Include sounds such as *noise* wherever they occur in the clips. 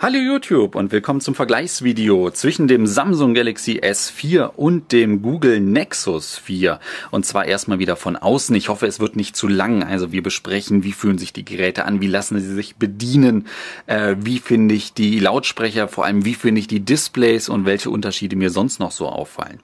Hallo YouTube und willkommen zum Vergleichsvideo zwischen dem Samsung Galaxy S4 und dem Google Nexus 4. Und zwar erstmal wieder von außen. Ich hoffe, es wird nicht zu lang. Also wir besprechen, wie fühlen sich die Geräte an, wie lassen sie sich bedienen, äh, wie finde ich die Lautsprecher, vor allem wie finde ich die Displays und welche Unterschiede mir sonst noch so auffallen.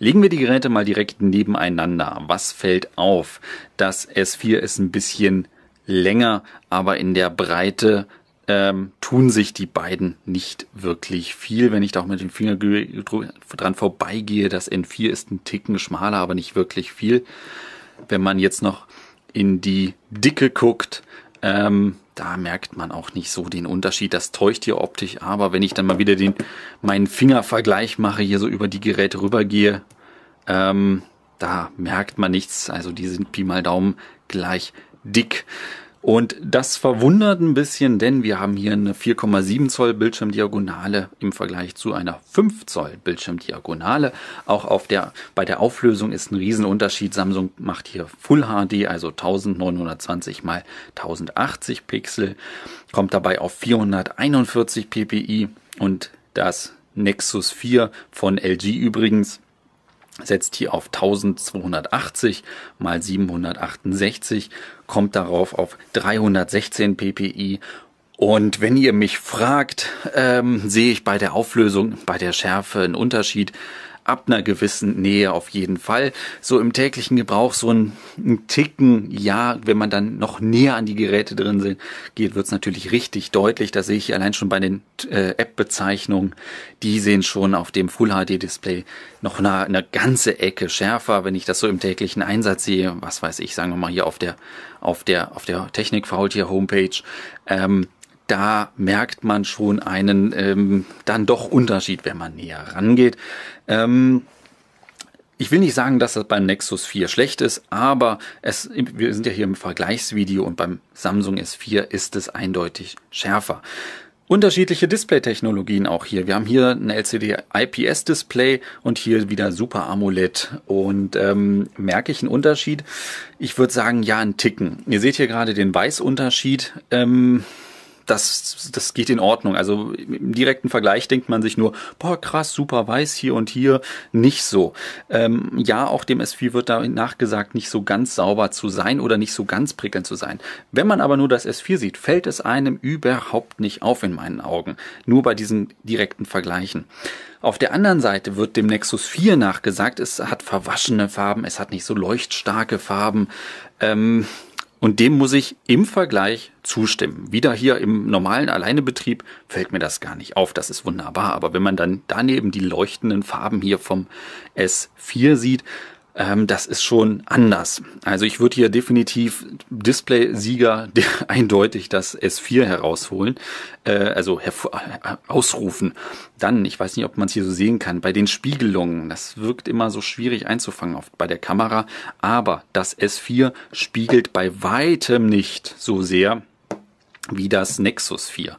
Legen wir die Geräte mal direkt nebeneinander. Was fällt auf? Das S4 ist ein bisschen länger, aber in der Breite ähm, tun sich die beiden nicht wirklich viel. Wenn ich da auch mit dem Finger dran vorbeigehe, das N4 ist ein Ticken schmaler, aber nicht wirklich viel. Wenn man jetzt noch in die Dicke guckt, ähm, da merkt man auch nicht so den Unterschied. Das täuscht hier optisch, aber wenn ich dann mal wieder den, meinen Fingervergleich mache, hier so über die Geräte rübergehe, ähm, da merkt man nichts. Also die sind Pi mal Daumen gleich dick. Und das verwundert ein bisschen, denn wir haben hier eine 4,7 Zoll Bildschirmdiagonale im Vergleich zu einer 5 Zoll Bildschirmdiagonale. Auch auf der, bei der Auflösung ist ein Riesenunterschied. Samsung macht hier Full HD, also 1920 mal 1080 Pixel, kommt dabei auf 441 ppi und das Nexus 4 von LG übrigens setzt hier auf 1280 mal 768, kommt darauf auf 316 ppi. Und wenn ihr mich fragt, ähm, sehe ich bei der Auflösung, bei der Schärfe einen Unterschied ab einer gewissen Nähe auf jeden Fall. So im täglichen Gebrauch so ein, ein Ticken, ja, wenn man dann noch näher an die Geräte drin sind, geht, wird es natürlich richtig deutlich. Da sehe ich allein schon bei den äh, App-Bezeichnungen, die sehen schon auf dem Full-HD-Display noch eine, eine ganze Ecke schärfer. Wenn ich das so im täglichen Einsatz sehe, was weiß ich, sagen wir mal hier auf der auf der auf der Technik Faultier Homepage, ähm, da merkt man schon einen ähm, dann doch Unterschied, wenn man näher rangeht. Ähm, ich will nicht sagen, dass das beim Nexus 4 schlecht ist, aber es, wir sind ja hier im Vergleichsvideo und beim Samsung S4 ist es eindeutig schärfer. Unterschiedliche Display-Technologien auch hier. Wir haben hier ein LCD-IPS-Display und hier wieder Super AMOLED. Und ähm, merke ich einen Unterschied? Ich würde sagen, ja, einen Ticken. Ihr seht hier gerade den Weißunterschied. Ähm, das, das geht in Ordnung. Also im direkten Vergleich denkt man sich nur, boah, krass, super weiß hier und hier nicht so. Ähm, ja, auch dem S4 wird da nachgesagt, nicht so ganz sauber zu sein oder nicht so ganz prickelnd zu sein. Wenn man aber nur das S4 sieht, fällt es einem überhaupt nicht auf in meinen Augen. Nur bei diesen direkten Vergleichen. Auf der anderen Seite wird dem Nexus 4 nachgesagt, es hat verwaschene Farben, es hat nicht so leuchtstarke Farben. Ähm, und dem muss ich im Vergleich zustimmen. Wieder hier im normalen Alleinebetrieb fällt mir das gar nicht auf. Das ist wunderbar. Aber wenn man dann daneben die leuchtenden Farben hier vom S4 sieht, ähm, das ist schon anders. Also ich würde hier definitiv Display-Sieger *laughs* eindeutig das S4 herausholen, äh, also äh, ausrufen. Dann, ich weiß nicht, ob man es hier so sehen kann, bei den Spiegelungen, das wirkt immer so schwierig einzufangen oft bei der Kamera, aber das S4 spiegelt bei weitem nicht so sehr wie das Nexus 4.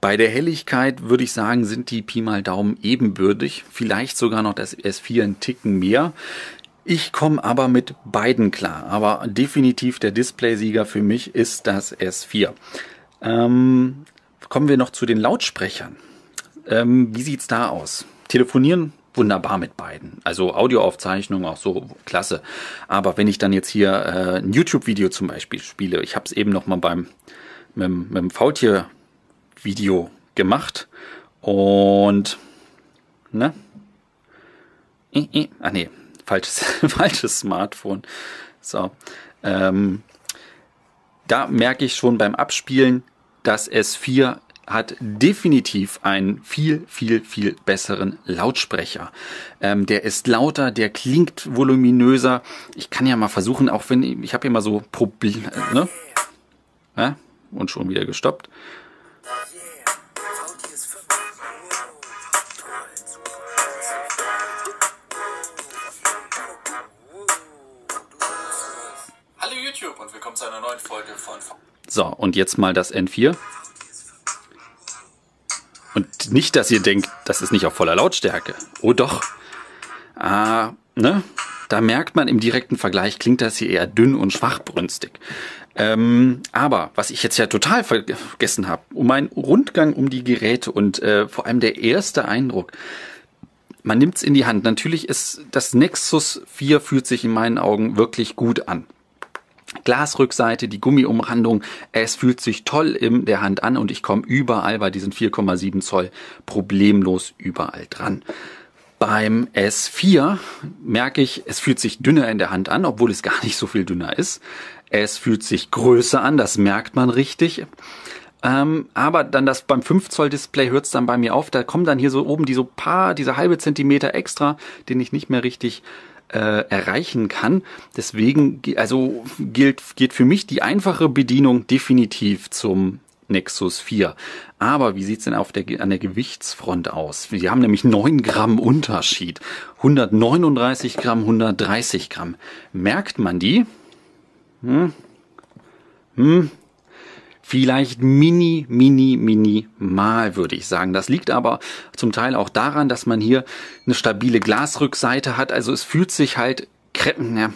Bei der Helligkeit würde ich sagen, sind die Pi mal Daumen ebenbürtig, vielleicht sogar noch das S4 ein Ticken mehr. Ich komme aber mit beiden klar. Aber definitiv der Displaysieger für mich ist das S4. Ähm, kommen wir noch zu den Lautsprechern. Ähm, wie sieht's da aus? Telefonieren wunderbar mit beiden. Also Audioaufzeichnung auch so klasse. Aber wenn ich dann jetzt hier äh, ein YouTube-Video zum Beispiel spiele, ich habe es eben noch mal beim mit, mit Faultier-Video gemacht und ne? Ah nee, falsches, *laughs* falsches Smartphone. So. Ähm, da merke ich schon beim Abspielen, dass S4 hat definitiv einen viel, viel, viel besseren Lautsprecher. Ähm, der ist lauter, der klingt voluminöser. Ich kann ja mal versuchen, auch wenn ich, ich habe hier mal so Probleme, ne? Ja? Und schon wieder gestoppt. Willkommen zu einer neuen Folge von. So, und jetzt mal das N4. Und nicht, dass ihr denkt, das ist nicht auf voller Lautstärke. Oh doch. Ah, ne? Da merkt man im direkten Vergleich, klingt das hier eher dünn und schwachbrünstig. Ähm, aber was ich jetzt ja total vergessen habe, um meinen Rundgang um die Geräte und äh, vor allem der erste Eindruck, man nimmt es in die Hand. Natürlich ist das Nexus 4 fühlt sich in meinen Augen wirklich gut an. Glasrückseite, die Gummiumrandung, es fühlt sich toll in der Hand an und ich komme überall bei diesen 4,7 Zoll problemlos überall dran. Beim S4 merke ich, es fühlt sich dünner in der Hand an, obwohl es gar nicht so viel dünner ist. Es fühlt sich größer an, das merkt man richtig. Ähm, aber dann das beim 5 Zoll Display hört es dann bei mir auf. Da kommen dann hier so oben diese paar, diese halbe Zentimeter extra, den ich nicht mehr richtig äh, erreichen kann. Deswegen, also gilt, geht für mich die einfache Bedienung definitiv zum Nexus 4. Aber wie sieht's denn auf der, an der Gewichtsfront aus? Wir haben nämlich 9 Gramm Unterschied. 139 Gramm, 130 Gramm. Merkt man die? Hm? Hm? Vielleicht mini, mini, mini mal, würde ich sagen. Das liegt aber zum Teil auch daran, dass man hier eine stabile Glasrückseite hat. Also es fühlt sich halt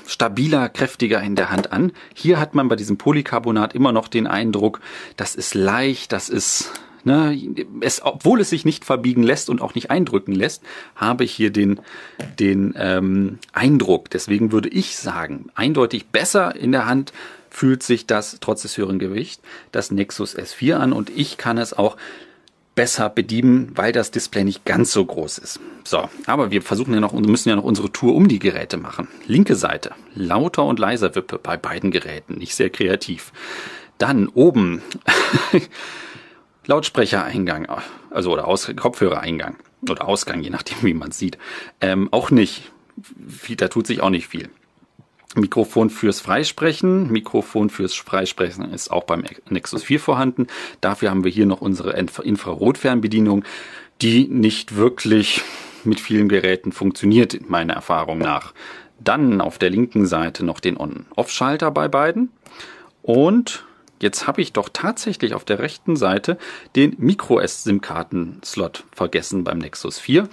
stabiler, kräftiger in der Hand an. Hier hat man bei diesem Polycarbonat immer noch den Eindruck, das ist leicht, das ist Ne, es, obwohl es sich nicht verbiegen lässt und auch nicht eindrücken lässt, habe ich hier den, den ähm, Eindruck. Deswegen würde ich sagen, eindeutig besser in der Hand fühlt sich das trotz des höheren Gewichts das Nexus S4 an und ich kann es auch besser bedienen, weil das Display nicht ganz so groß ist. So, aber wir versuchen ja noch und müssen ja noch unsere Tour um die Geräte machen. Linke Seite, lauter und leiser Wippe bei beiden Geräten, nicht sehr kreativ. Dann oben *laughs* Lautsprechereingang, also oder Aus Kopfhörereingang oder Ausgang, je nachdem, wie man sieht. Ähm, auch nicht. Da tut sich auch nicht viel. Mikrofon fürs Freisprechen. Mikrofon fürs Freisprechen ist auch beim Nexus 4 vorhanden. Dafür haben wir hier noch unsere Infrarotfernbedienung, die nicht wirklich mit vielen Geräten funktioniert, meiner Erfahrung nach. Dann auf der linken Seite noch den On-Off-Schalter bei beiden. Und Jetzt habe ich doch tatsächlich auf der rechten Seite den Micro-S-SIM-Karten-Slot vergessen beim Nexus 4.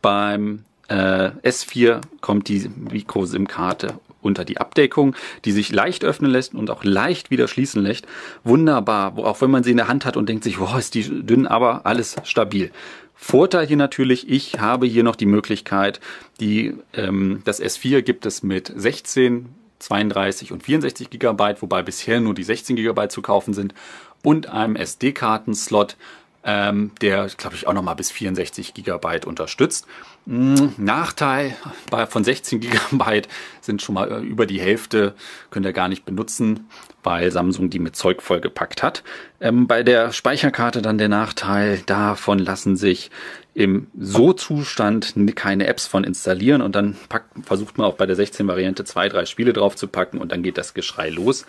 Beim äh, S4 kommt die Micro-SIM-Karte unter die Abdeckung, die sich leicht öffnen lässt und auch leicht wieder schließen lässt. Wunderbar, auch wenn man sie in der Hand hat und denkt sich, wow, ist die dünn, aber alles stabil. Vorteil hier natürlich, ich habe hier noch die Möglichkeit, die, ähm, das S4 gibt es mit 16 32 und 64 GB, wobei bisher nur die 16 GB zu kaufen sind, und einem SD-Karten-Slot, ähm, der, glaube ich, auch nochmal bis 64 GB unterstützt. Hm, Nachteil bei, von 16 GB sind schon mal äh, über die Hälfte, könnt ihr gar nicht benutzen, weil Samsung die mit Zeug vollgepackt hat. Ähm, bei der Speicherkarte dann der Nachteil, davon lassen sich im So-Zustand keine Apps von installieren und dann packt, versucht man auch bei der 16-Variante zwei, drei Spiele drauf zu packen und dann geht das Geschrei los.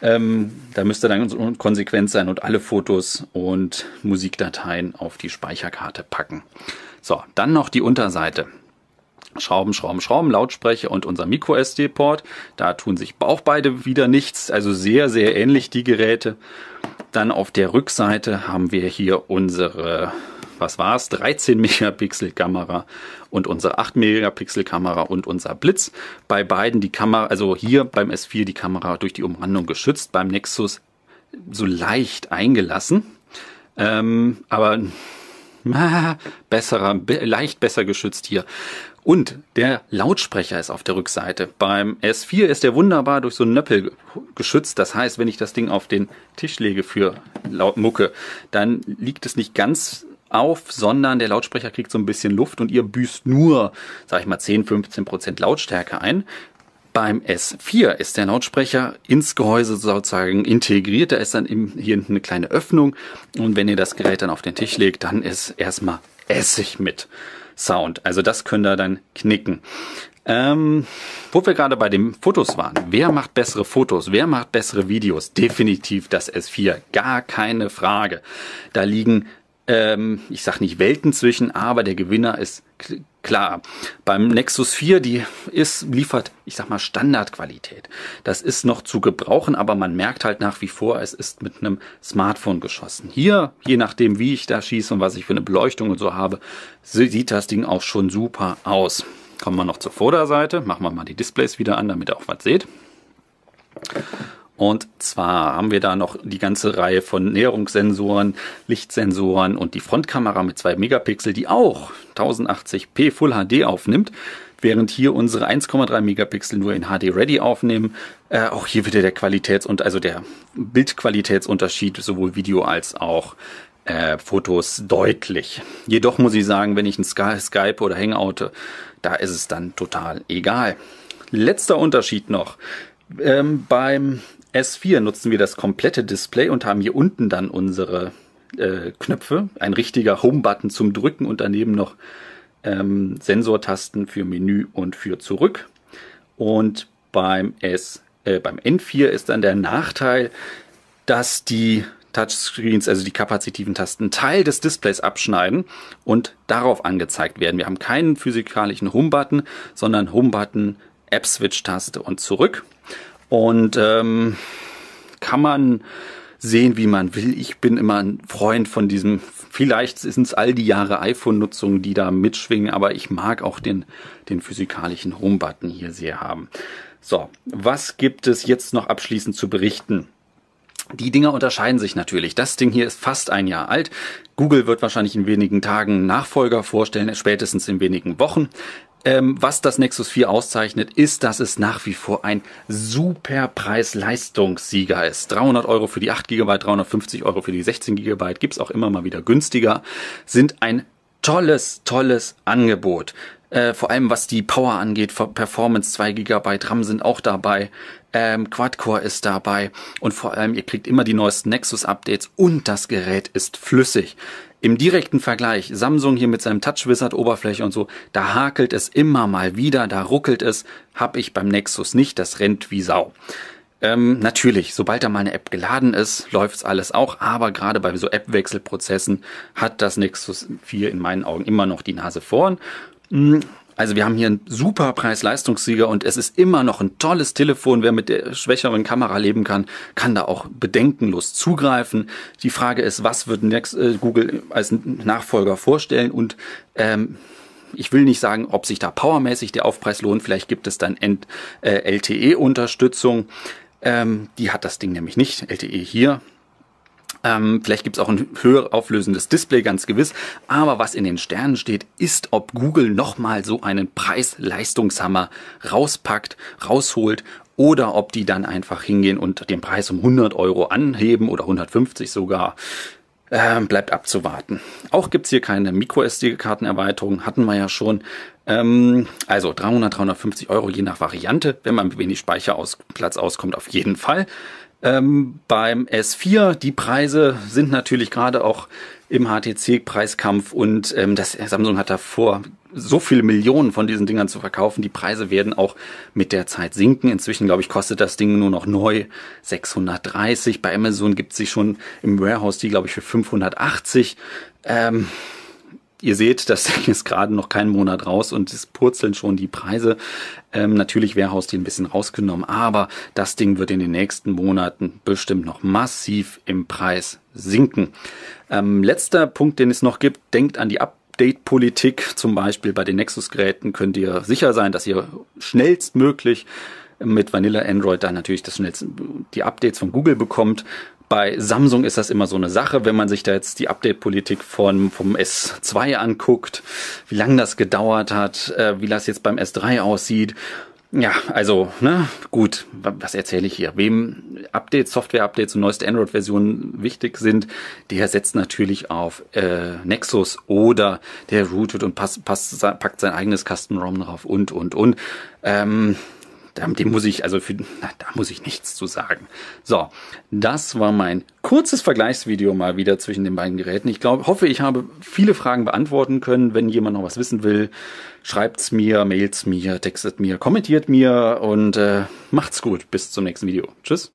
Ähm, da müsste dann konsequent sein und alle Fotos und Musikdateien auf die Speicherkarte packen. So, dann noch die Unterseite. Schrauben, Schrauben, Schrauben, Lautsprecher und unser Micro-SD-Port. Da tun sich auch beide wieder nichts, also sehr, sehr ähnlich die Geräte. Dann auf der Rückseite haben wir hier unsere was war es, 13 Megapixel Kamera und unsere 8 Megapixel Kamera und unser Blitz. Bei beiden die Kamera, also hier beim S4 die Kamera durch die Umrandung geschützt, beim Nexus so leicht eingelassen. Ähm, aber äh, *laughs* besserer, be leicht besser geschützt hier. Und der Lautsprecher ist auf der Rückseite. Beim S4 ist der wunderbar durch so einen Nöppel geschützt. Das heißt, wenn ich das Ding auf den Tisch lege für Mucke, dann liegt es nicht ganz auf, sondern der Lautsprecher kriegt so ein bisschen Luft und ihr büßt nur, sag ich mal, 10, 15 Prozent Lautstärke ein. Beim S4 ist der Lautsprecher ins Gehäuse sozusagen integriert. Da ist dann hier eine kleine Öffnung. Und wenn ihr das Gerät dann auf den Tisch legt, dann ist erstmal Essig mit Sound. Also das könnt ihr dann knicken. Ähm, wo wir gerade bei den Fotos waren. Wer macht bessere Fotos? Wer macht bessere Videos? Definitiv das S4. Gar keine Frage. Da liegen ähm, ich sag nicht Welten zwischen, aber der Gewinner ist klar. Beim Nexus 4, die ist, liefert, ich sag mal, Standardqualität. Das ist noch zu gebrauchen, aber man merkt halt nach wie vor, es ist mit einem Smartphone geschossen. Hier, je nachdem, wie ich da schieße und was ich für eine Beleuchtung und so habe, sieht das Ding auch schon super aus. Kommen wir noch zur Vorderseite. Machen wir mal die Displays wieder an, damit ihr auch was seht. Und zwar haben wir da noch die ganze Reihe von Näherungssensoren, Lichtsensoren und die Frontkamera mit 2 Megapixel, die auch 1080p Full HD aufnimmt, während hier unsere 1,3 Megapixel nur in HD Ready aufnehmen. Äh, auch hier wieder der Qualitäts- und also der Bildqualitätsunterschied sowohl Video als auch äh, Fotos deutlich. Jedoch muss ich sagen, wenn ich ein Skype oder Hangout, da ist es dann total egal. Letzter Unterschied noch. Ähm, beim S4 nutzen wir das komplette Display und haben hier unten dann unsere äh, Knöpfe, ein richtiger Home-Button zum Drücken und daneben noch ähm, Sensortasten für Menü und für zurück. Und beim S, äh, beim N4 ist dann der Nachteil, dass die Touchscreens, also die kapazitiven Tasten, Teil des Displays abschneiden und darauf angezeigt werden. Wir haben keinen physikalischen Home-Button, sondern Home-Button, App-Switch-Taste und zurück. Und ähm, kann man sehen, wie man will. Ich bin immer ein Freund von diesem, vielleicht sind es all die Jahre iPhone-Nutzung, die da mitschwingen, aber ich mag auch den, den physikalischen Home-Button hier sehr haben. So, was gibt es jetzt noch abschließend zu berichten? Die Dinger unterscheiden sich natürlich. Das Ding hier ist fast ein Jahr alt. Google wird wahrscheinlich in wenigen Tagen Nachfolger vorstellen, spätestens in wenigen Wochen. Ähm, was das Nexus 4 auszeichnet, ist, dass es nach wie vor ein super Preis-Leistungssieger ist. 300 Euro für die 8 GB, 350 Euro für die 16 GB, gibt's auch immer mal wieder günstiger, sind ein tolles, tolles Angebot. Äh, vor allem was die Power angeht, Performance 2 GB RAM sind auch dabei, ähm, Quad-Core ist dabei und vor allem ihr kriegt immer die neuesten Nexus-Updates und das Gerät ist flüssig. Im direkten Vergleich, Samsung hier mit seinem Touch Wizard Oberfläche und so, da hakelt es immer mal wieder, da ruckelt es, hab ich beim Nexus nicht, das rennt wie Sau. Ähm, natürlich, sobald da mal eine App geladen ist, läuft's alles auch, aber gerade bei so App-Wechselprozessen hat das Nexus 4 in meinen Augen immer noch die Nase vorn. Also wir haben hier einen super Preis-Leistungssieger und es ist immer noch ein tolles Telefon. Wer mit der schwächeren Kamera leben kann, kann da auch bedenkenlos zugreifen. Die Frage ist, was wird Next, äh, Google als Nachfolger vorstellen und ähm, ich will nicht sagen, ob sich da powermäßig der Aufpreis lohnt. Vielleicht gibt es dann äh, LTE-Unterstützung. Ähm, die hat das Ding nämlich nicht. LTE hier ähm, vielleicht gibt es auch ein höher auflösendes Display, ganz gewiss. Aber was in den Sternen steht, ist, ob Google nochmal so einen Preis-Leistungshammer rauspackt, rausholt oder ob die dann einfach hingehen und den Preis um 100 Euro anheben oder 150 sogar. Ähm, bleibt abzuwarten. Auch gibt's hier keine Micro-SD-Kartenerweiterung, hatten wir ja schon. Ähm, also 300, 350 Euro je nach Variante, wenn man wenig Speicherplatz auskommt, auf jeden Fall. Ähm, beim S4, die Preise sind natürlich gerade auch im HTC-Preiskampf und ähm, das Samsung hat davor so viele Millionen von diesen Dingern zu verkaufen. Die Preise werden auch mit der Zeit sinken. Inzwischen, glaube ich, kostet das Ding nur noch neu 630. Bei Amazon gibt es sie schon im Warehouse die, glaube ich, für 580. Ähm, Ihr seht, das *laughs* Ding ist gerade noch keinen Monat raus und es purzeln schon die Preise. Ähm, natürlich Warehouse die ein bisschen rausgenommen, aber das Ding wird in den nächsten Monaten bestimmt noch massiv im Preis sinken. Ähm, letzter Punkt, den es noch gibt, denkt an die Update-Politik. Zum Beispiel bei den Nexus-Geräten könnt ihr sicher sein, dass ihr schnellstmöglich mit Vanilla Android dann natürlich das schnellste, die Updates von Google bekommt. Bei Samsung ist das immer so eine Sache, wenn man sich da jetzt die Update-Politik von vom S2 anguckt, wie lange das gedauert hat, äh, wie das jetzt beim S3 aussieht. Ja, also, ne, gut, was erzähle ich hier? Wem Updates, Software-Updates und neueste Android-Versionen wichtig sind, der setzt natürlich auf äh, Nexus oder der routet und passt, passt, packt sein eigenes Custom-ROM drauf und, und, und. Ähm, dem muss ich, also für, na, da muss ich nichts zu sagen. So, das war mein kurzes Vergleichsvideo mal wieder zwischen den beiden Geräten. Ich glaube, hoffe, ich habe viele Fragen beantworten können. Wenn jemand noch was wissen will, schreibt's mir, mailt's mir, textet mir, kommentiert mir und äh, macht's gut. Bis zum nächsten Video. Tschüss.